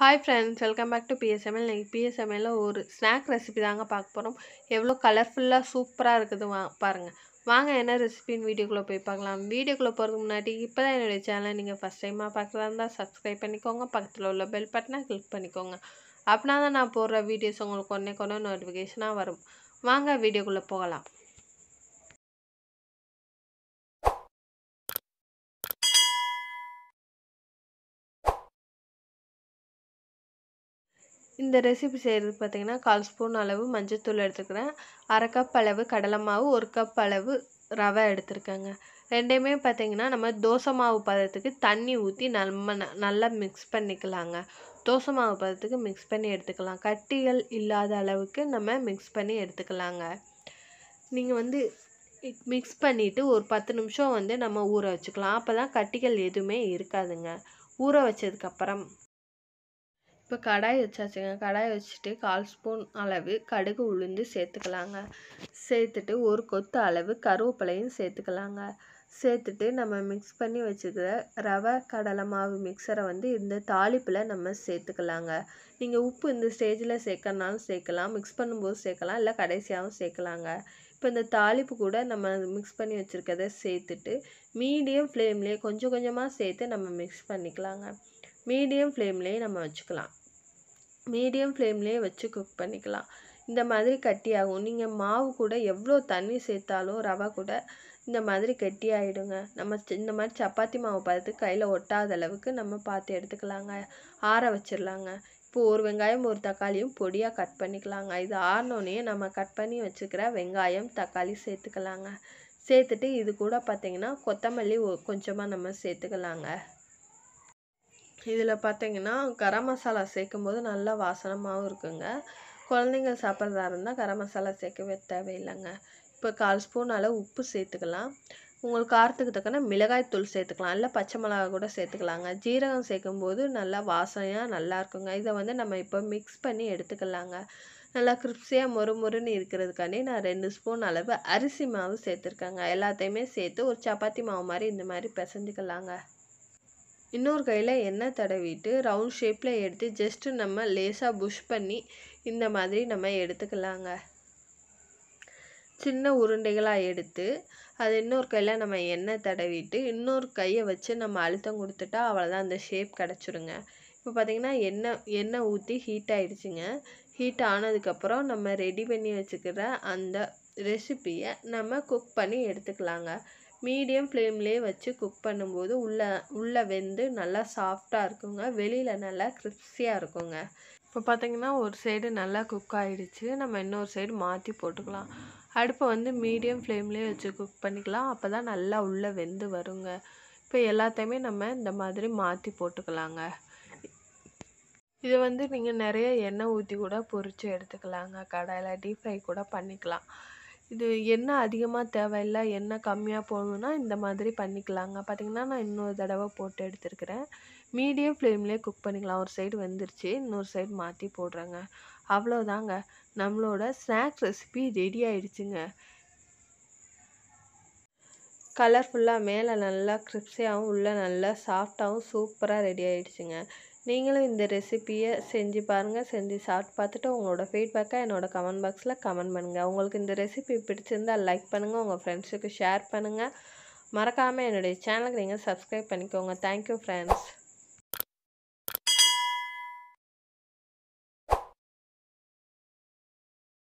Hi friends welcome back to BSNL நீங்கள் பிஎஸ்எம்எல்ல ஒரு ஸ்நாக் ரெசிபி தாங்க பார்க்க போகிறோம் எவ்வளோ கலர்ஃபுல்லாக சூப்பராக இருக்குது வா பாருங்கள் வாங்க என்ன ரெசிபின்னு வீடியோக்குள்ளே போய் பார்க்கலாம். வீடியோக்குள்ளே போகிறதுக்கு முன்னாடி இப்போ தான் என்னுடைய சேனலை நீங்கள் ஃபஸ்ட் டைமாக பார்க்குறதா இருந்தால் சப்ஸ்கிரைப் பண்ணிக்கோங்க. பக்கத்தில் உள்ள பெல் பட்டனை கிளிக் பண்ணிக்கோங்க. அப்படின்னா தான் நான் போடுற வீடியோஸ் உங்களுக்கு ஒன்றே கொண்டு நோட்டிஃபிகேஷனாக வரும். வாங்க வீடியோக்குள்ளே போகலாம். இந்த ரெசிபி செய்கிறது பார்த்திங்கன்னா கால் ஸ்பூன் அளவு மஞ்சத்தூள் எடுத்துக்கிறேன். அரை கப் அளவு கடலை மாவு ஒரு கப் அளவு ரவை எடுத்துருக்கேங்க. ரெண்டையுமே பார்த்திங்கன்னா நம்ம தோசை மாவு பதத்துக்கு தண்ணி ஊற்றி நம்ம ந- நல்லா மிக்ஸ் பண்ணிக்கலாங்க. தோசை மாவு பதத்துக்கு மிக்ஸ் பண்ணி எடுத்துக்கலாம். கட்டிகள் இல்லாத அளவுக்கு நம்ம மிக்ஸ் பண்ணி எடுத்துக்கலாங்க. நீங்கள் வந்து மிக்ஸ் பண்ணிவிட்டு ஒரு பத்து நிமிஷம் வந்து நம்ம ஊற வச்சுக்கலாம். அப்போ தான் கட்டிகள் எதுவுமே இருக்காதுங்க. ஊற வச்சதுக்கப்புறம் இப்போ கடாய் வச்சாச்சுங்க. கடாய் வச்சுட்டு கால் ஸ்பூன் அளவு கடுகு உளுந்து சேர்த்துக்கலாங்க. சேர்த்துட்டு ஒரு கொத்து அளவு கருவேப்பிலையும் சேர்த்துக்கலாங்க. சேர்த்துட்டு நம்ம மிக்ஸ் பண்ணி வச்சுக்கிற ரவை கடலை மாவு மிக்சரை வந்து இந்த தாளிப்பில் நம்ம சேர்த்துக்கலாங்க. நீங்கள் உப்பு இந்த ஸ்டேஜில் சேர்க்கறனாலும் சேர்க்கலாம். மிக்ஸ் பண்ணும்போது சேர்க்கலாம். இல்லை கடைசியாகவும் சேர்க்கலாங்க. இப்போ இந்த தாளிப்பு கூட நம்ம மிக்ஸ் பண்ணி வச்சுருக்கத சேர்த்துட்டு மீடியம் ஃப்ளேம்லேயே கொஞ்சம் கொஞ்சமாக சேர்த்து நம்ம மிக்ஸ் பண்ணிக்கலாங்க. மீடியம் ஃப்ளேம்லேயே நம்ம வச்சுக்கலாம். மீடியம் ஃப்ளேம்லேயே வச்சு குக் பண்ணிக்கலாம். இந்த மாதிரி கட்டியாகும். நீங்கள் மாவு கூட எவ்வளோ தண்ணி சேர்த்தாலும் ரவை கூட இந்த மாதிரி கெட்டி நம்ம இந்த மாதிரி சப்பாத்தி மாவு பார்த்து கையில் ஒட்டாத அளவுக்கு நம்ம பார்த்து எடுத்துக்கலாங்க. ஆற வச்சிடலாங்க இப்போ ஒரு வெங்காயம் ஒரு தக்காளியும் பொடியாக கட் பண்ணிக்கலாங்க. இது ஆறினோடனே நம்ம கட் பண்ணி வச்சுக்கிற வெங்காயம் தக்காளி சேர்த்துக்கலாங்க. சேர்த்துட்டு இது கூட பார்த்தீங்கன்னா கொத்தமல்லி கொஞ்சமாக நம்ம சேர்த்துக்கலாங்க. இதில் பார்த்தீங்கன்னா கரம் மசாலா சேர்க்கும் போது நல்லா வாசனமாகவும் இருக்குங்க. குழந்தைங்க சாப்பிட்றதா இருந்தால் கரம் மசாலா சேர்க்கவே தேவையில்லைங்க. இப்போ கால் ஸ்பூன் அளவு உப்பு சேர்த்துக்கலாம் உங்களுக்கு காரத்துக்கு தக்கன மிளகாய்த்தூள் சேர்த்துக்கலாம் இல்லை பச்சை மிளகா கூட சேர்த்துக்கலாங்க ஜீரகம் சேர்க்கும்போது நல்லா வாசனையாக நல்லா இருக்குங்க. இதை வந்து நம்ம இப்போ மிக்ஸ் பண்ணி எடுத்துக்கலாங்க. நல்லா கிறிப்ஸியாக மொறு மொறுன்னு இருக்கிறதுக்காண்டி நான் ரெண்டு ஸ்பூன் அளவு அரிசி மாவு சேர்த்துருக்கேங்க எல்லாத்தையுமே சேர்த்து ஒரு சப்பாத்தி மாவு மாதிரி இந்த மாதிரி பிசைஞ்சுக்கலாங்க. இன்னொரு கையில் எண்ணெய் தடவிட்டு ரவுண்ட் ஷேப்பில் எடுத்து ஜஸ்ட்டு நம்ம லேசாக புஷ் பண்ணி இந்த மாதிரி நம்ம எடுத்துக்கலாங்க. சின்ன உருண்டைகளாக எடுத்து அது இன்னொரு கையில் நம்ம எண்ணெய் தடவிட்டு இன்னொரு கையை வச்சு நம்ம அழுத்தம் கொடுத்துட்டா அவ்வளோதான் அந்த ஷேப் கிடச்சிருங்க. இப்போ பார்த்தீங்கன்னா எண்ணெய் எண்ணெய் ஊற்றி ஹீட் ஆகிடுச்சிங்க ஹீட் ஆனதுக்கப்புறம் நம்ம ரெடி பண்ணி வச்சுக்கிற அந்த ரெசிப்பியை நம்ம குக் பண்ணி எடுத்துக்கலாங்க. மீடியம் ஃப்ளேம்லேயே வச்சு குக் பண்ணும்போது உள்ளே உள்ளே வெந்து நல்லா சாஃப்டாக இருக்குங்க. வெளியில் நல்லா கிறிஸ்பியாக இருக்குங்க. இப்போ பார்த்திங்கன்னா ஒரு சைடு நல்லா குக் ஆகிடுச்சு நம்ம இன்னொரு சைடு மாற்றி போட்டுக்கலாம். அடுப்பை வந்து மீடியம் ஃப்ளேம்லேயே வச்சு குக் பண்ணிக்கலாம். அப்போ தான் நல்லா உள்ளே வெந்து வருங்க. இப்போ எல்லாத்தையுமே நம்ம இந்த மாதிரி மாற்றி போட்டுக்கலாங்க. இது வந்து நீங்கள் நிறைய எண்ணெய் ஊற்றி கூட பொரித்து எடுத்துக்கலாங்க. கடாயில் டீப் ஃப்ரை கூட பண்ணிக்கலாம். இது என்ன அதிகமாக தேவையில்லை என்ன கம்மியாக போகணுன்னா இந்த மாதிரி பண்ணிக்கலாங்க. பார்த்தீங்கன்னா நான் இன்னொரு தடவை போட்டு எடுத்துருக்கிறேன். மீடியம் ஃப்ளேம்லேயே குக் பண்ணிக்கலாம். ஒரு சைடு வெந்துருச்சு இன்னொரு சைடு மாற்றி போடுறேங்க. அவ்வளோதாங்க நம்மளோட ஸ்நாக்ஸ் ரெசிபி ரெடி ஆயிடுச்சுங்க. கலர்ஃபுல்லாக மேலே நல்லா கிரிப்ஸியாகவும் உள்ளே நல்லா சாஃப்டாகவும் சூப்பராக ரெடி ஆகிடுச்சுங்க நீங்களும் இந்த ரெசிப்பியை செஞ்சு பாருங்கள் செஞ்சு சாப்பிட்டு பார்த்துட்டு உங்களோட ஃபீட்பேக்கை என்னோட கமெண்ட் பாக்ஸில் கமெண்ட் பண்ணுங்கள் உங்களுக்கு இந்த ரெசிபி பிடிச்சிருந்தா லைக் பண்ணுங்கள் உங்கள் ஃப்ரெண்ட்ஸுக்கு ஷேர் பண்ணுங்கள் மறக்காமல் என்னுடைய சேனலுக்கு நீங்கள் சப்ஸ்கிரைப் பண்ணிக்கோங்க. Thank you friends